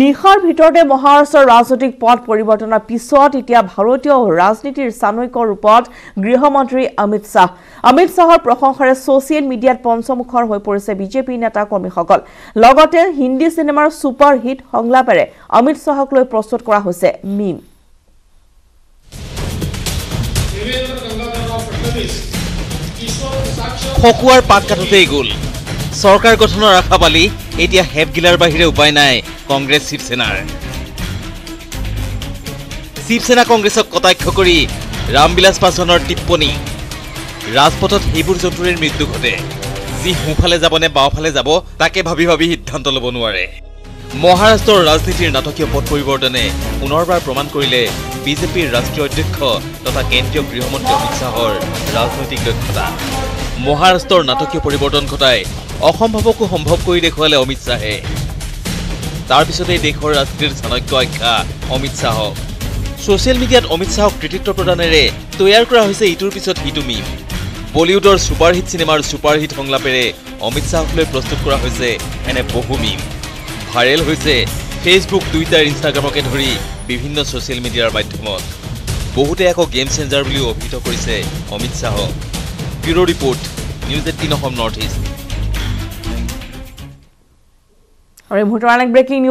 নিশাৰ ভিতৰতে মহাৰাষ্ট্ৰৰ ৰাজনৈতিক পথ পৰিৱৰ্তনৰ পিছত এতিয়া ভাৰতীয় ৰাজনীতিৰ চানৈক্য ৰূপত গৃহমন্ত্ৰী অমিত শ্বাহ। অমিত শ্বাহৰ প্ৰশংসাৰে ছ'চিয়েল মিডিয়াত পঞ্চমুখৰ হৈ পৰিছে বিজেপিৰ নেতা কৰ্মীসকল। লগতে হিন্দী চিনেমাৰ ছুপাৰ হিট সংলাপেৰে অমিত শ্বাহক লৈ প্ৰস্তুত কৰা হৈছে মিম। ফকুৱাৰ পাত কাটোতেই গ'ল। চৰকাৰ গঠনৰ আশাবালী এতিয়া হেপ গিলাৰ বাহিৰে উপায় নাই কংগ্ৰেছ শিৱসেনাৰ। শিৱসেনা কংগ্ৰেছক কটাক্ষ কৰি ৰামবিলাস পাছৱানৰ টিপ্পনী। ৰাজপথত সেইবোৰ জন্তুৰে মৃত্যু ঘটে। যি সোঁফালে যাব নে বাওঁফালে যাব তাকে ভাবি ভাবি সিদ্ধান্ত ল'ব নোৱাৰে। মহাৰাষ্ট্ৰৰ ৰাজনীতিৰ নাটকীয় পথ পৰিৱৰ্তনে পুনৰবাৰ প্ৰমাণ কৰিলে বিজেপিৰ ৰাষ্ট্ৰীয় অধ্যক্ষ তথা কেন্দ্ৰীয় গৃহমন্ত্ৰী অমিত শ্বাহৰ ৰাজনৈতিক দক্ষতা। মহাৰাষ্ট্ৰৰ নাটকীয় পৰিৱৰ্তন ঘটাই অসম্ভৱকো সম্ভৱ কৰি দেখুৱালে অমিত শ্বাহে। তাৰ পিছতেই দেশৰ ৰাজনীতিৰ চাণক্য আখ্যা অমিত শ্বাহক। ছচিয়েল মিডিয়াত অমিত শ্বাহক কৃতিত্ব প্ৰদানেৰে তৈয়াৰ কৰা হৈছে ইটোৰ পিছত সিটো মিম। বলিউডৰ ছুপাৰহিট চিনেমাৰ ছুপাৰহিট সংলাপেৰে অমিত শ্বাহক লৈ প্ৰস্তুত কৰা হৈছে এনে বহু মিম। ভাইৰেল হৈছে ফেচবুক টুইটাৰ ইনষ্টাগ্ৰামকে ধৰি বিভিন্ন ছচিয়েল মিডিয়াৰ মাধ্যমত। বহুতে আকৌ গেম চেঞ্জাৰ বুলিও অভিহিত কৰিছে অমিত শ্বাহক। Bureau' report news eighteen Assam north east. और ये ब्रेकिंग